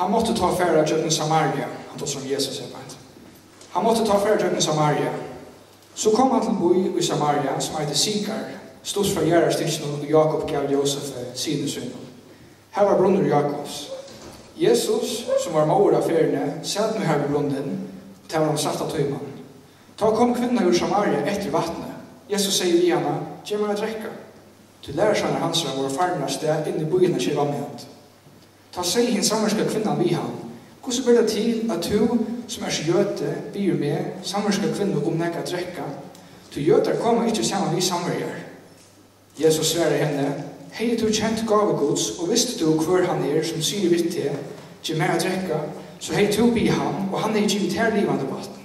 Han måtte ta færa till Samaria. Han tog som Jesus säger. Han måtte ta færa till Samaria. Så kom han til en i Samaria som heter Sikar. Stås fra Gärarstichen og Jakob gav Josef sinusyn. Her var brunner Jakobs. Jesus, som var mor av färgene, satt nu her ved brunnen til han satt safta tøyman. Ta kom kvinna ur Samaria etter vattnet. Jesus sier i henne, ge meg å drekka. Til lärsarna hans var farmarna städ inn i byen och kyrra med. Ta selv hin samerska kvinnan vi han. Hvordan ber det til at du som er jøte byr med samerska kvinna om nekka drekka? Du jøter kommer ikke sammen vi samarier. Jesus sverre henne, Hei du kjent gavegods og visste du hver han er som sier vitt til, til mer drekka, så hei du bi han, og han er givet invitær livande vatten.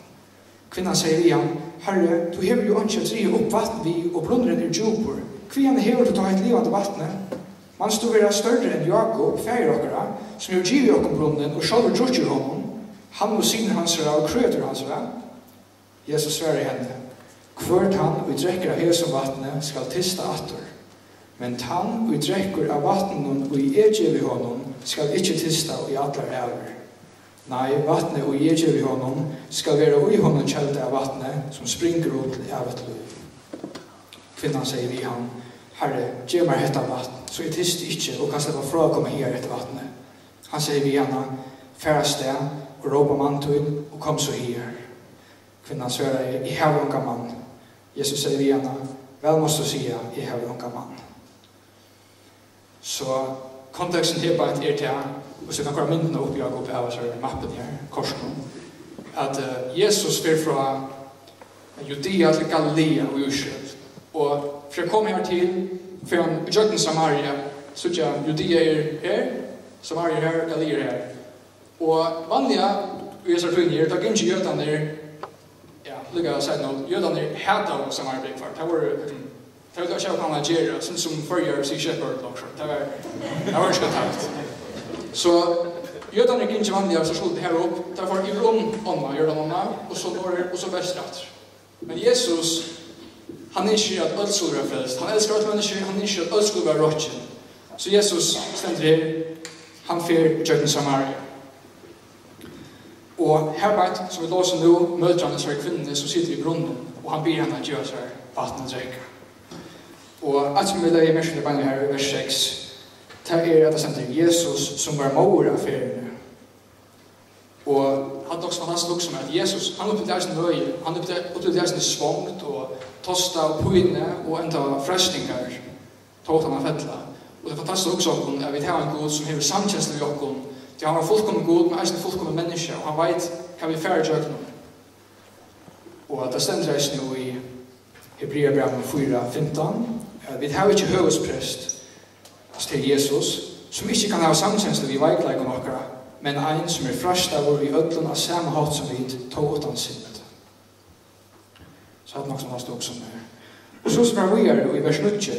Kvinnan sier vi han, Herre, du hever jo ikke å drive opp vatten vi, og brunneren er djupor. Kvinnan hever du ta et livande vattnet, Man stod vera større enn Jakob, fægir okkara, som jo givi okkom brunnen, og sjálfur drutjur honom, han og siner hans ra og krøtur hans ra. Jesus sverre henne, Kvørt han og drekker av hesum vattnet skal tista atur, men han og drekker av vattnet og i egevi honom skal ikkje tista og i atlar æver. Nei, vattnet og egevi honom skal vera ui honom kjelda av vattnet som springer ut i ævet liv. Kvinnan sier vi han, Herre, ge meg hetta vatten, så jeg tyst ikke og kan slippe fra å komme her etter vattnet. Han sier vi gjerne, færre sted, og råpa mantun, og kom så her. Kvinnan svarer, jeg har unga mann. Jesus sier vi gjerne, vel måste du sige, jeg har unga mann. Så konteksten her bare er til, og så kan jeg myndene opp, jeg går på her, så er mappen her, korsen, at uh, Jesus fyr fra Judea til Galilea og Jurskjøp, og For jeg kom her til, for han gjøkken Samaria, så ikke Judea er her, Samaria er her, Galil er her. Og vanlige Vesartunier, da gikk ikke jødene der, ja, lykka jeg å si noe, jødene der hata av Samaria Brekvart. Det var, det var ikke hva han gjør, sånn som førjer sier Shepard, det var, det var ikke takt. Så Jötarna gick inte vanliga så skulle det här upp. var i Rom, ånda, gör de ånda. Och så norr och så västrat. Men Jesus Han ønsker at alt skulle være frelst. Han elsker alt mennesker, han ønsker at alt skulle være råtjen. Så Jesus stender her, han fer Jøden Samaria. Og Herbert, som vi låser nå, møter han en disse kvinne som sitter i brunnen, og han ber henne at gjøre seg vatten og drekke. Og alt som vi legger i merskene bange her i vers 6, det er at det sender Jesus som var mor av feriene, hans liksom at Jesus, han opplevde sin høye, han opplevde sin svångt og tosta og pyne og enda frestningar tog han av fettla. Og det er fantastisk også om at vi har en god som hever samtjensle i okkon, til han var fullkommen god, men eisen fullkommen menneske, og han veit hva vi færre tjøkna. Og det stender eisen nå i Hebreabram 4, 4.15, vi har ikke høvesprest til Jesus, som ikke kan ha samtjensle i veikleikon akkurat, men ein som er frasht av vår i ödlun av samme hatt som vi tog utan sinnet. Så hatt nok som hans som er. Og så som er vi er i vers 9,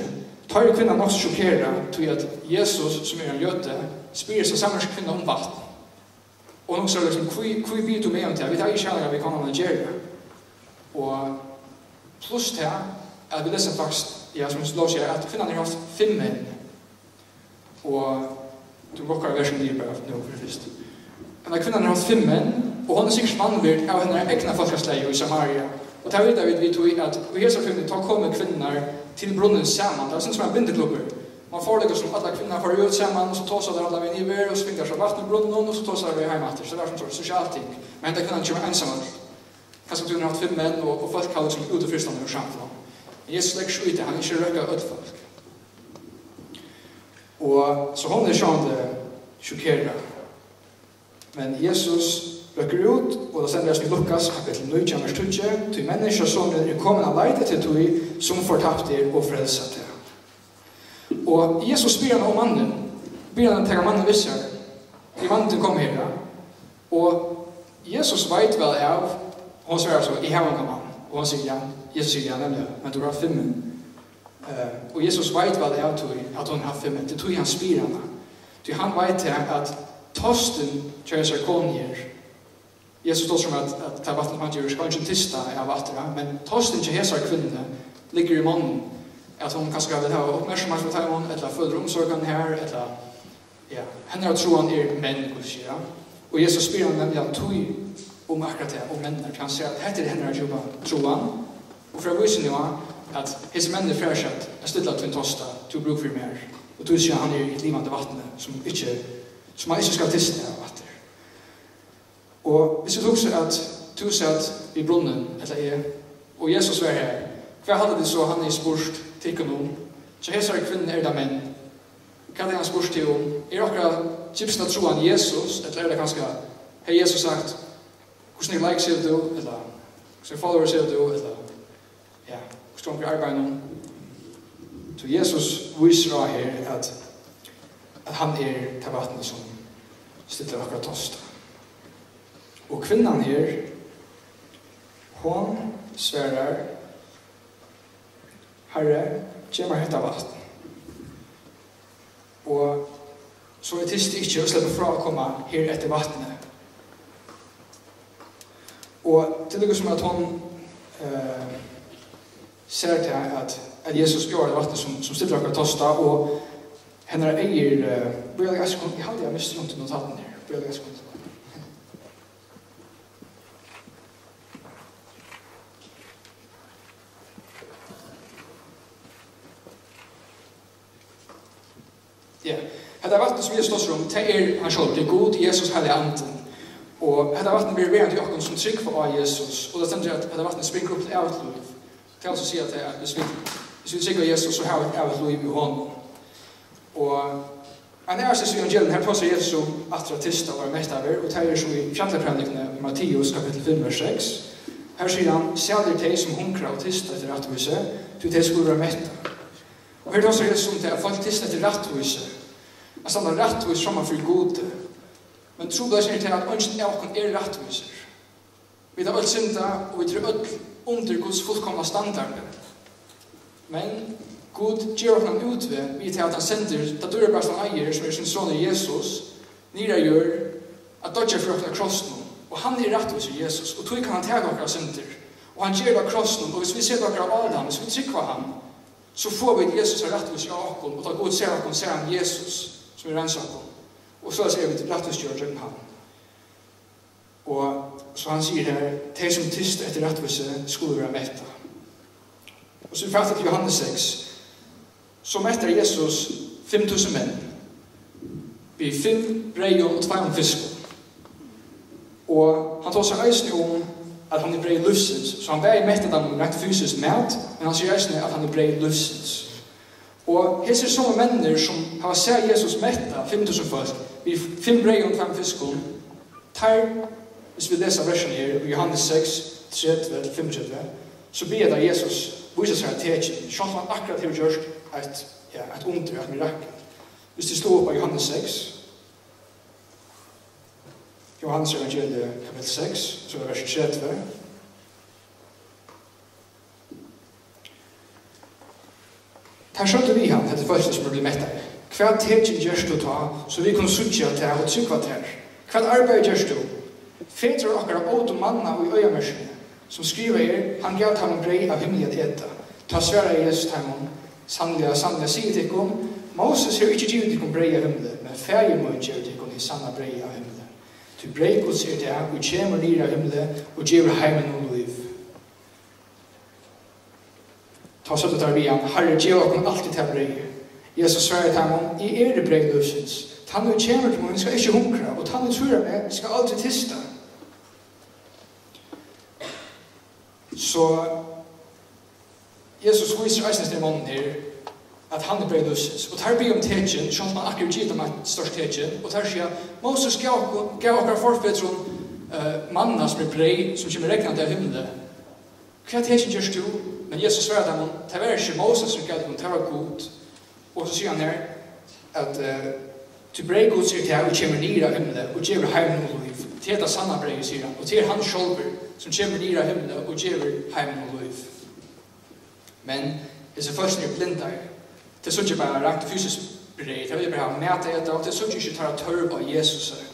tar kvinna nok så sjokkera til at Jesus, som er en jøte, spyr seg samme kvinna om vatten. Og nok så er det liksom, hvor vi du med om det? Vi tar ikke kjærlighet vi kan ha Nigeria. Og pluss til at vi leser faktisk, ja, som slår seg, at kvinnan er haft fem menn. Og du rockar versen nye bare nå for visst. Men har kvinnan hans fem menn, og hon er sikkert mannvirt av henne egna folkasläge i Samaria. Og det er vidt vi tog at vi hälsar filmen tar komme kvinnar til brunnen saman, Det er sånn som en bindeklubber. Man får det som alla kvinnar får ut saman, og så tåsar sig där alla vi og så svingar seg vatten i brunnen og så tåsar vi hem efter. Så det er sånn sosialt ting. Men det er kvinnan kommer ensam. Kanskje du har haft fem menn, og folk kallar som ut och fyrstånd ur samtidigt. Jesus lägger sig ut, han ikke inte ut folk. Og så hun er sånn det sjokkerende. Men Jesus røkker ut, og da sender jeg til Lukas, kapittel 9, kjemmer studje, til mennesker som er kommet av leite til tog, som fortapt er og frelset til. Og Jesus spyr han om mannen, spyr han til mannen visser, til mannen kom her, og Jesus vet vel av, og han sier altså, i hevn en mann, og han sier ja, Jesus sier ja, nemlig, men du har fem Eh, och Jesus vet hva det er är at hun har fem, Det tog han spyr henne. Så han vet at tosten kjører kör sarkonier. Jesus tog som at, at det er vatten man gjør, skal ikke tista av vattnet. Men tosten kjører seg kvinnorna ligger i mannen. at hon kanskje vil ha oppmerksomhet for tajmon. Eller följer omsorgen her, Eller ja, henne har troan er menn. Ja. Og Jesus spyr han nemlig nämligen tog om akkurat det. Om männen kan säga at hette er henne har troen, og Och för att visa at hese mennene er seg er stilla til en tosta, til å bruke for mer, og tog sier han er i livande vattne som ikke, som han ikke skal tisne av vatter. Og hvis vi tog seg at tog to at vi brunnen, eller jeg, og Jesus var her, hva hadde det så han er spurt til ikke noen, så hese er kvinnen er da menn, hva hadde han spurt til om, er akkurat gypsna troan Jesus, eller er det kanskje, hei Jesus sagt, hvordan jeg like ser du, eller, hvordan jeg follower ser du, eller, stånd i noen. Så Jesus viser av her at, at han er til vattnet som stiller akkurat tosta. Og kvinnan her, hon sverar, Herre, kjemmer hetta vatten. Og så er tyst ikke å slippe fra å komme her etter vattnet. Og til det som at hon eh, ser til at, at Jesus gjør det alltid som, som stiller akkurat tosta, og henne eier, uh, bør jeg ganske sekund, jeg hadde jeg mistet rundt i noen taten her, bør jeg ganske. Ja, hetta vatn som Jesus slåss om, det er han sjálv, det er god Jesus heilig anden. Og hetta vatn blir verant i okkon som trygg for av Jesus, og det stender at hetta vatn springer opp til avtløp, Det er altså å si at det er, hvis vi, hvis vi tycker Jesus så här är det liv i hånden. Og han är alltså i evangeliet her passar Jesus att artista var mest av er, og det er så i fjärdepredikan i Matteus kapittel 5 vers 6. Her sier han, säljer teg som hunkrar och tista etter rattvise, du teg skulle vara mätta. Og her tar Jesus om det att folk tista etter rattvise. at standa rattvise som man gode. Men tro det är til at ønsken er kan er rettviser. Vi tar alt synda og vi tror alt under Guds fullkomna standard. Men Gud gjør han utve vi til at han sender det dører bare som eier som er sin son Jesus nira gjør at dodger for åkna krossen og han er rett hos Jesus og tog kan han tega åkna sender og han gjør det krossen og hvis vi ser åkna av Adam hvis vi trykker ham så får vi Jesus er rett hos Jakob og da Gud ser okkur, ser han Jesus som er rensak og så ser vi til rett hos han og så han sier her, «Te som tyst etter rettvise skulle være metta». Og så fram til Johannes 6, så metter Jesus 5.000 menn, vi fem brei og tvei om fisk. Og han tar seg eisen om at han er brei løsens, så han vei mettet han om rett fysisk mat, men han sier eisen at han er brei løsens. Og hese er som menner som har sett Jesus metta 5.000 folk, vi fem brei og tveim fisk, tar Hvis vi leser versen her i Johannes 6, 30-35, så ber da Jesus viser seg en tekin, at han akkurat har gjort et, ja, et under, et mirakel. Hvis de står opp av Johannes 6, Johannes evangeliet kapitel 6, så er vers 30, Her skjønte vi han, hette første som ble mettet. Hva tekin gjørst du ta, så vi kunne suttje til å trykva til her. Hva arbeid gjørst du? Fetur okkar åt og manna og i øyamersene, som skriver her, han gav ham brei av himmelig etta. Ta sværa i Jesus taimon, sannlega, sannlega, sier tikkum, Moses har ikke givet ikon brei av himmelig, men færger må ikke givet ikon i sanna brei av himmelig. Du brei gods er det, og kjem nir av himmelig, og gjever heimen og liv. Ta søttet av vi han, herre, gjev okkar alltid til brei. Jesus sværa taimon, i er det brei løsens, Tannu kjemur til mun, skal ikkje hunkra, og tannu tura meg, skal alltid tista. Så Jesus viser eisnes til mannen her at han er brei løsens. Og tar bi om tekin, sjalt man akkur gitt om et størst tekin, og tar sier, Moses gav okkar forfedron uh, manna som er brei, som kommer regnande til himmelen. Hva tekin gjørs du? Men Jesus svarer dem, det var ikke Moses som gav dem, det var god. Og så sier han her, at uh, du brei god sier til han, og kommer nir av himmelen, og gjør heimen og liv. Det er det sanna brei, sier han, og til han sjolver, som kommer nere av himmelen og gjør heim og liv. Men disse først er blindar. Det er sånn ikke bare rakt fysisk brei, det vil bare ha mæta etter, og det er sånn ikke tar tørv av Jesus. her.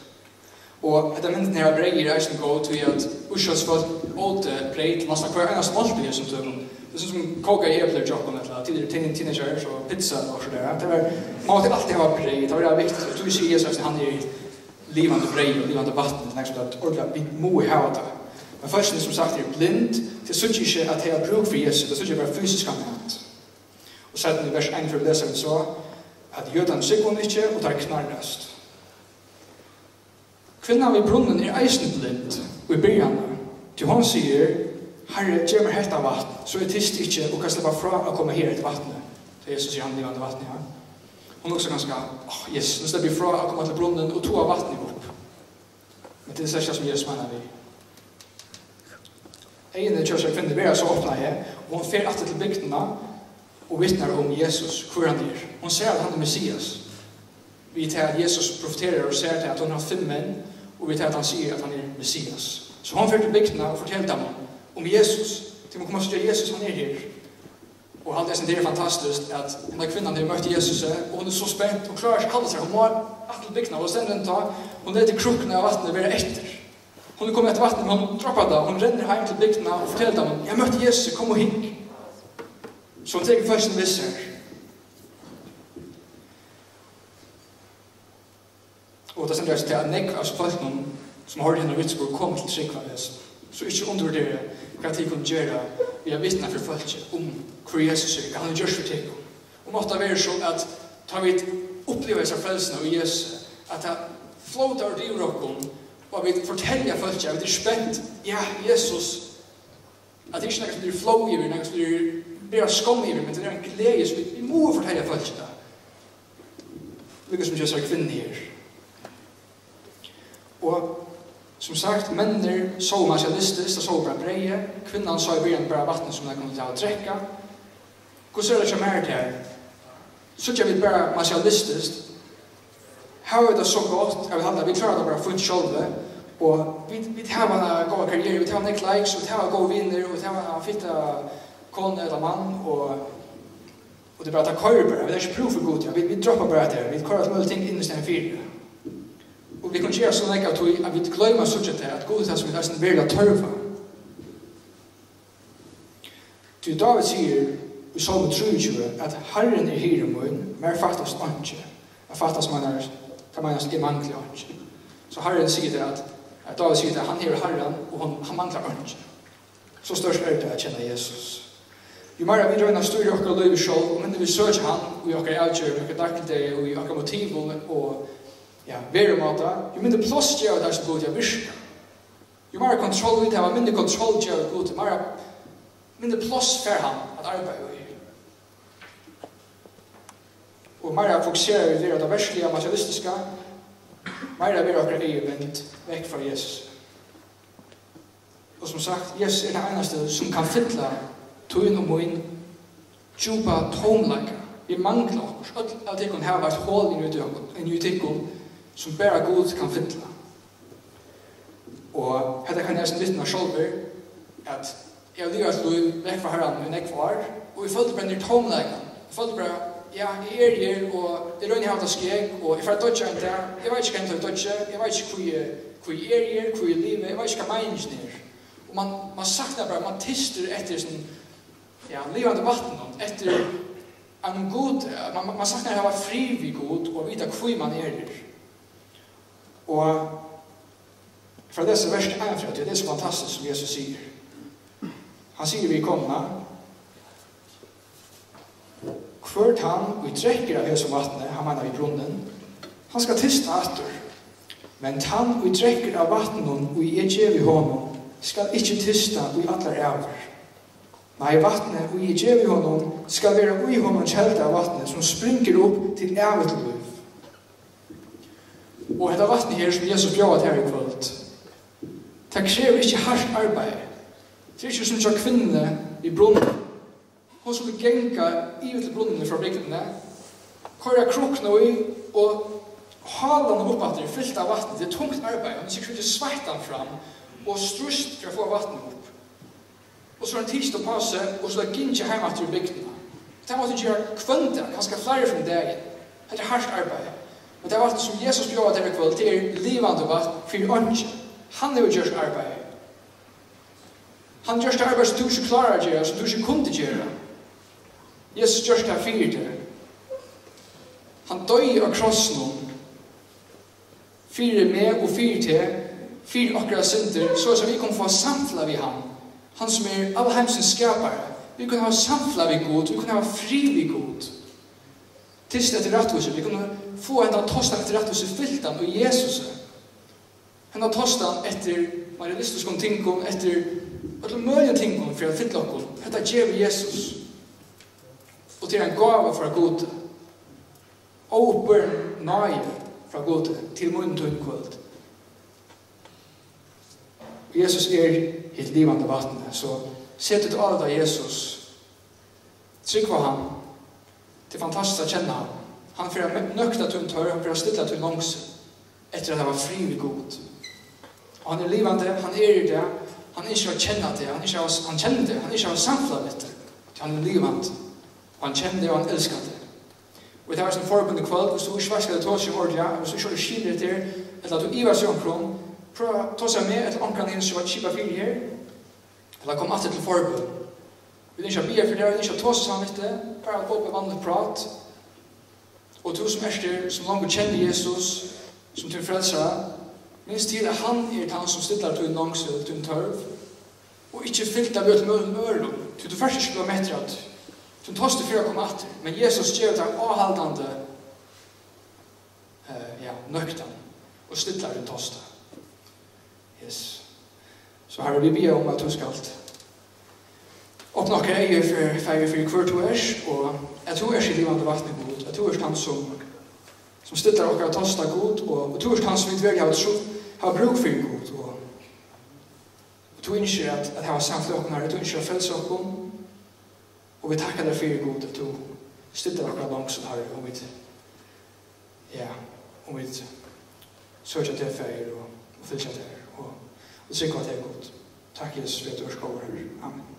Og etter mynden her brei er reisen gå til at uskjøs folk åte brei til nesten hver eneste måltid som tøvn. Det er som koka i epler jokken eller tidligere tinnin teenager og pizza og sådär. Det var, man alltid ha brei, det var det viktig. Du sier Jesus, han er livande brei og livande vatten, det er som at ordentlig, vi må hava det. Men forskjellen som sagt er blind, til synes ikke at jeg har bruk for Jesus, det synes ikke bare fysisk han hatt. Og sett i vers 1 for det så, at jødan sikker hun ikke, og tar knarrest. Kvinnan ved brunnen er eisen blind, og i byrjan, til hun sier, Herre, gjør meg helt av vatten, så jeg tyst ikke, og kan slippe fra å komme her til vattnet. Så Jesus sier han levende vattnet her. Hun er også ganske, åh, oh, yes, nå slipper jeg fra å komme til brunnen, og to av vattnet opp. Men det er særlig som Jesus mener vi. Egene kjørsa kvinner vera så åpna jeg, og hun fer alltid til bygdena og vittnar om Jesus, hvor han er. Hun ser at han er Messias. Vi tar at Jesus profeterer og ser til at hun har fem menn, og vi tar at han sier at han er Messias. Så hun fer til bygdena og forteller dem om Jesus. Til man kommer til å Jesus, han er her. Og han det er fantastiskt at den där kvinnan har mötte Jesus och hon er så spent, och klarar sig kallar seg, hun må alltid byggna och sen den tar hun er til krukna av vattnet och blir efter. Hon kom etter vatten, hon droppar det, hon renner heim til bygdena og forteller dem, jeg møtte Jesus, kom og hink. Så hon teker først en viss her. Og det sender jeg til at nekk av spalten som har henne vitspår kom til trygg av Jesus. Så ikke undervurdere hva de kunne gjøre vi har vittna for folk om hva Jesus er, hva han har gjort for ting. Og måtte være så at ta vi oppleve seg frelsene av Jesus, at han flåter og driver oss Og vi forteller folk, jeg er spent, ja, Jesus, at det er ikke noe som du flow i, noe som du blir skånd i, men det er en glede som vi må fortelle folk det. Lykke som Jesus er kvinne her. Og som sagt, mennene så man seg listes, det så bare breie, kvinnan så i byen bare vatten som de kunne ta og trekke. Hvordan er det ikke mer til her? Så ikke vi bare man har er det så godt, Jeg vil handlet, vi klarer det bare fullt sjølve, og vi, vi tar man en god karriere, vi tar man ikke likes, vi tar man gode vinner, vi tar man en fitte kone eller mann, og, og det er bare at det kører bare, vi er ikke prøv for god, vi, vi dropper bare det, vi kører alt mulig ting innerst stedet fire. Og vi kan gjøre sånn ikke at vi, at vi glemmer sånn at det er at god er som vi har sin veldig tørre. Til David sier i Salmo 23 at Herren er hyre mun, mer fattast ikke, er fattast man er kan man just i mangla hans. Så Herren sier det at, at David sier det, han er Herren, og han, han manglar hans. Så størst er det å kjenne Jesus. Jo mer vi drøyna styrir okra løyvi sjálf, og minni vi søkja han, og i okra avgjør, og i okra dagdegi, og i okra motiv, og ja, verumata, jo minni plåst gjør det som god jeg virka. Jo mer kontroll vi tar, mindre kontroll gjør det god, mer mindre plåst fer han at arbeid og meira fokuserer vi til det verslige materialistiske, meira blir okkar eie vendt vekk fra Jesus. Og som sagt, Jesus er det eneste som kan fylla tøyn og moin djupa tomleika. Vi manglar okkar, alt av tikkun hava et hål i nu tikkun som bæra god kan fylla. Og hetta kan jeg som vittna sjolver at jeg har livet liv vekk fra herran min ekvar, og vi følte bare nir tomleikan, vi følte bare ja, jeg er her, og det lønner jeg hatt av skjeg, og jeg får dodge enn det, jeg vet ikke hvem jeg å dodge, jeg vet ikke hvor jeg, er her, hvor jeg lever, jeg vet ikke hva meningen er. Og man, man saknar bare, man tister etter sånn, ja, livande vatten, etter en god, man, man saknar hava fri vid god, og vita hvor man er her. Og fra disse verset er, for det er så fantastisk som Jesus sier. Han sier vi kommer, kvart han, vi trekker av hese vattnet, han mener i brunnen, han skal tista atter. Men han, vi trekker av vattnet, og i etjev i hånden, skal ikkje tista og i atler æver. Nei, vattnet, og i etjev i hånden, skal være og i hånden kjelda av vattnet, som springer opp til æver til liv. Og dette vattnet her, som Jesus bjøret her i kvöld, det krever ikkje hardt arbeid. Det er ikkje som kvinne i brunnen, Hun skulle genga i til brunnen fra bygdene, køyra krokna i, og halan opp at det er fyllt av vatten. Det er tungt arbeid, hun sikkert ikke sveitan fram, og strust for å få vatten opp. Og så er han tidst og passe, og så er gynnsja heima til bygdene. Det måtte ikke gjøre kvönda, kanskje flere fra dagen. Det er hardt arbeid. Og det er vatten som Jesus bjør bjóða denne kvöld, det er livande vatten for ånden. Han er jo gjørs arbeid. Han gjørs arbeid som du ikke klarer å gjøre, som du ikke kunne gjøre. Jesus gjør det fyrir det. Han døy av krossen. Fyrir meg og fyrir til. Fyrir okra synder så som vi kan få samtla vi han han som er av heimsens skapare. Vi kan ha samtla vi god vi kan ha fri vi god tilst etter retthuset. Vi kan få enda tostan etter retthuset fyltan og Jesus. Enda tostan etter marialistisk tingom, tingkom etter alle mølje tingkom for å fylla okkur dette gjev Jesus. Og til en gave fra god. Åper nøye fra god til munnen til kvöld. Jesus er helt livande vattnet, så sett ut av Jesus. Trygg på han. Det er fantastisk å kjenne han. Han fyrir nøkta tunn tør, han fyrir stilla til langs etter at han var fri vid god. Og han er livande, han er i det, han er ikke å kjenne det, han, er ikke, han kjenner det, han er ikke å samfla litt. Han er livande. Han kjente og han elsker det. Og det er som forbund i kvöld, hvis du ikke vasker det tås i ordet, hvis du ikke skiljer til, eller at du iver seg omkron, prøv å ta seg med et omkran inn som var kjipa fyrir her, eller kom alltid til forbund. Vi er ikke bier for det, vi er ikke tås sammen etter, bare at folk er vanlig prat, og du som er styr, som langt kjenner Jesus, som til frelser, minst til at han er han som stiller til en langsøl, til en tørv, og ikke fyllt av møte med øren, til du først ikke blir mettret, som för att komma atter. Men Jesus gjør det avhållande uh, ja, nöktan och stilla den tosta. Yes. Så har vi be om att du ska allt. Och nog är ju för feir för kvart och ärs. Och jag tror ers i livande vattnet god. Jag tror ers han som som stilla och tosta god Och jag tror ers han som vi dverg har bruk för god Och, och tror ikke att, att jeg har samfunnet åkne her, jeg tror ikke at jeg Og vi takkar deg fyrir god at du stiller akkurat langsom, her og vi, ja, og vi søkja til fyrir og, og fylkja til og, og sikra til god. Takk, Jesus, for at du er skover, her. Amen.